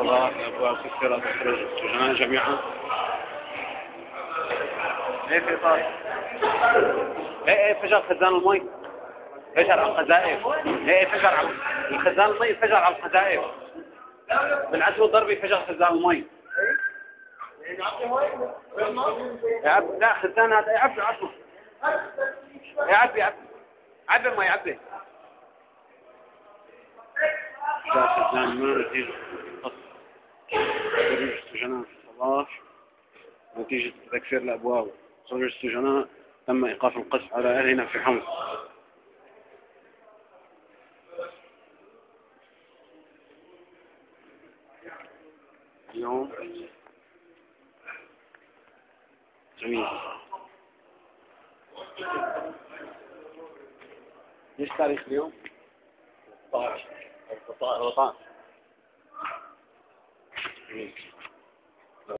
الصلاة أبواب كثيرة تخرج السجناء جميعا. إيه في إطار إيه إيه فجر خزان المي. فجر على القذائف إيه إيه فجر على الخزان المي فجر على القذائف بالعدو الضربي فجر خزان المي. يا عب لا خزان هذا يا عبي عبي يا عبي عبي عبي ما يعبي خزان ما نتيجة خروج السجناء في الصلاة نتيجة تكسير الأبواب خروج السجناء تم إيقاف القصف على أهلنا في حمص اليوم جميل إيش تاريخ اليوم؟ 13 14 13 جميل